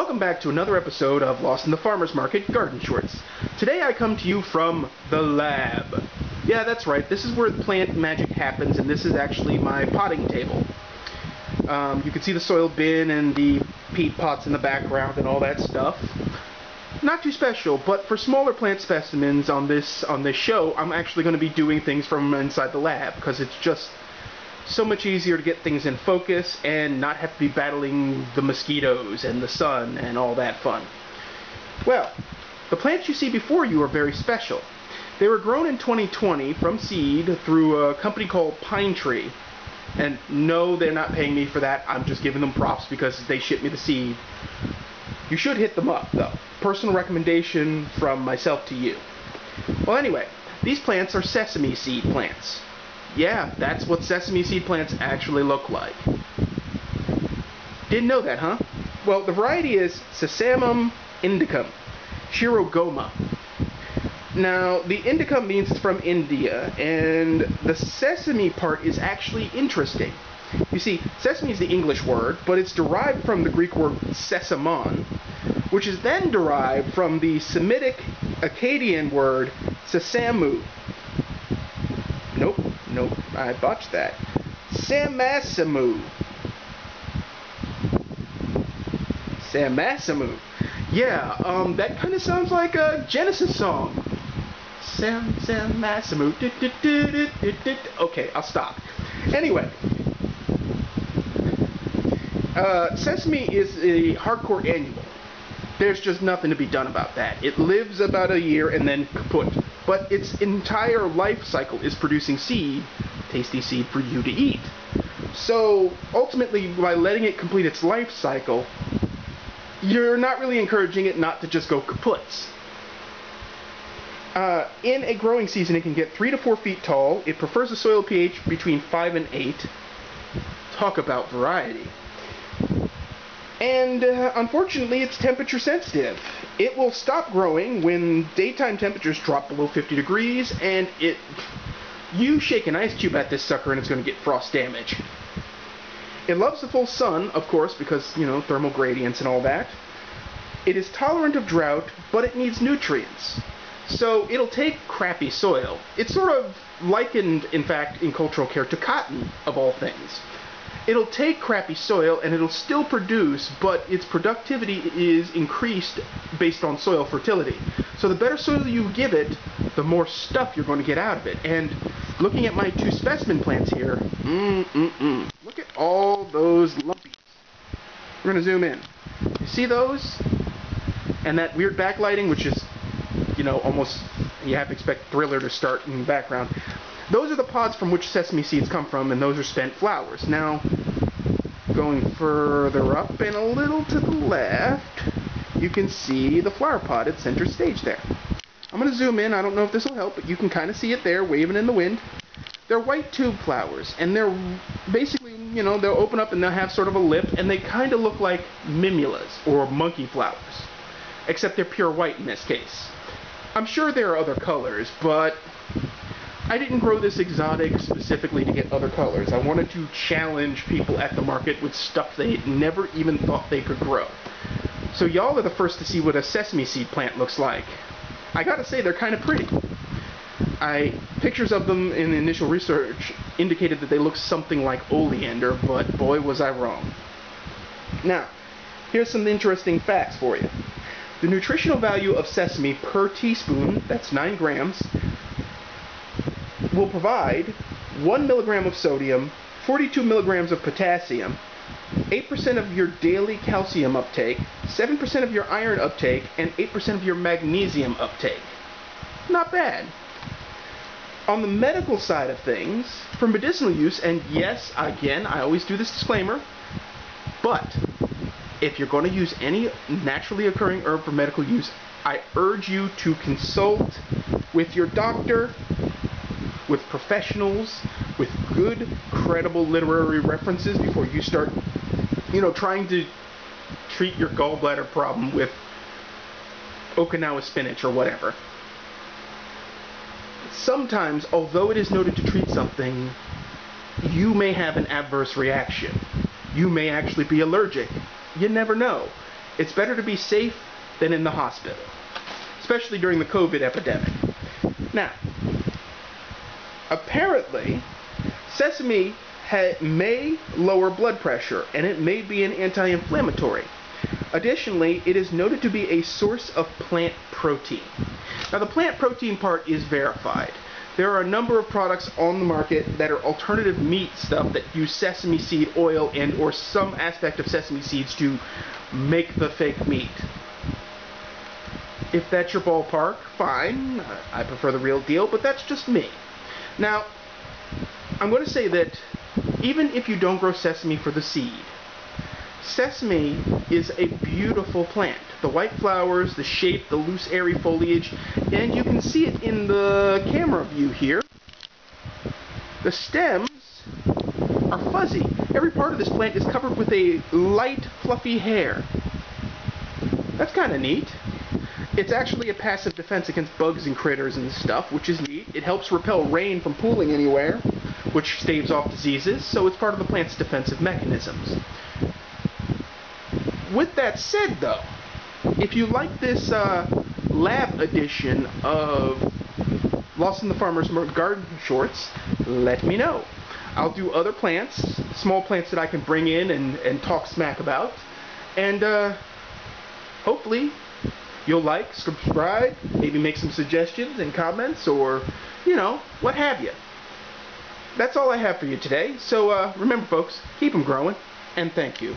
Welcome back to another episode of Lost in the Farmer's Market Garden Shorts. Today I come to you from the lab. Yeah, that's right, this is where the plant magic happens, and this is actually my potting table. Um, you can see the soil bin and the peat pots in the background and all that stuff. Not too special, but for smaller plant specimens on this on this show, I'm actually going to be doing things from inside the lab because it's just so much easier to get things in focus and not have to be battling the mosquitoes and the sun and all that fun. Well, the plants you see before you are very special. They were grown in 2020 from seed through a company called Pine Tree. And no, they're not paying me for that. I'm just giving them props because they shipped me the seed. You should hit them up, though. Personal recommendation from myself to you. Well, anyway, these plants are sesame seed plants. Yeah, that's what sesame seed plants actually look like. Didn't know that, huh? Well, the variety is Sesamum indicum, Shirogoma. Now, the indicum means it's from India, and the sesame part is actually interesting. You see, sesame is the English word, but it's derived from the Greek word sesamon, which is then derived from the Semitic Akkadian word sesamu. Nope, nope, I botched that. Samasamu. Samasamu. Yeah, um, that kind of sounds like a Genesis song. Sam, Sam, Masamu. Okay, I'll stop. Anyway, uh, Sesame is a hardcore annual. There's just nothing to be done about that. It lives about a year and then kaput. But its entire life cycle is producing seed, tasty seed for you to eat. So ultimately, by letting it complete its life cycle, you're not really encouraging it not to just go kaputs. Uh, in a growing season, it can get 3 to 4 feet tall. It prefers a soil pH between 5 and 8. Talk about variety. And uh, unfortunately, it's temperature sensitive. It will stop growing when daytime temperatures drop below 50 degrees, and it. You shake an ice cube at this sucker, and it's going to get frost damage. It loves the full sun, of course, because, you know, thermal gradients and all that. It is tolerant of drought, but it needs nutrients. So it'll take crappy soil. It's sort of likened, in fact, in cultural care to cotton, of all things. It'll take crappy soil and it'll still produce, but its productivity is increased based on soil fertility. So the better soil you give it, the more stuff you're going to get out of it. And looking at my two specimen plants here, mm, mm, mm. Look at all those lumpies. We're going to zoom in. You see those? And that weird backlighting, which is you know, almost you have to expect Thriller to start in the background. Those are the pods from which sesame seeds come from, and those are spent flowers. Now, going further up and a little to the left, you can see the flower pod at center stage there. I'm going to zoom in. I don't know if this will help, but you can kind of see it there waving in the wind. They're white tube flowers, and they're basically, you know, they'll open up and they'll have sort of a lip, and they kind of look like mimulus or monkey flowers, except they're pure white in this case. I'm sure there are other colors, but I didn't grow this exotic specifically to get other colors. I wanted to challenge people at the market with stuff they never even thought they could grow. So y'all are the first to see what a sesame seed plant looks like. I gotta say, they're kind of pretty. I Pictures of them in the initial research indicated that they look something like oleander, but boy was I wrong. Now, here's some interesting facts for you. The nutritional value of sesame per teaspoon, that's 9 grams, will provide 1 milligram of sodium, 42 milligrams of potassium, 8% of your daily calcium uptake, 7% of your iron uptake, and 8% of your magnesium uptake. Not bad. On the medical side of things, for medicinal use, and yes, again, I always do this disclaimer, but if you're going to use any naturally occurring herb for medical use, I urge you to consult with your doctor, with professionals, with good, credible literary references before you start, you know, trying to treat your gallbladder problem with Okinawa spinach or whatever. Sometimes, although it is noted to treat something, you may have an adverse reaction. You may actually be allergic you never know. It's better to be safe than in the hospital, especially during the COVID epidemic. Now, apparently, sesame may lower blood pressure and it may be an anti inflammatory. Additionally, it is noted to be a source of plant protein. Now, the plant protein part is verified. There are a number of products on the market that are alternative meat stuff that use sesame seed oil and or some aspect of sesame seeds to make the fake meat. If that's your ballpark, fine. I prefer the real deal, but that's just me. Now, I'm going to say that even if you don't grow sesame for the seed, sesame is a beautiful plant. The white flowers, the shape, the loose airy foliage, and you can see it in the camera view here. The stems are fuzzy. Every part of this plant is covered with a light, fluffy hair. That's kind of neat. It's actually a passive defense against bugs and critters and stuff, which is It helps repel rain from pooling anywhere, which staves off diseases, so it's part of the plant's defensive mechanisms. With that said, though, if you like this uh, lab edition of Lost in the Farmer's Garden Shorts, let me know. I'll do other plants, small plants that I can bring in and, and talk smack about. And uh, hopefully you'll like, subscribe, maybe make some suggestions and comments or, you know, what have you. That's all I have for you today. So uh, remember, folks, keep them growing, and thank you.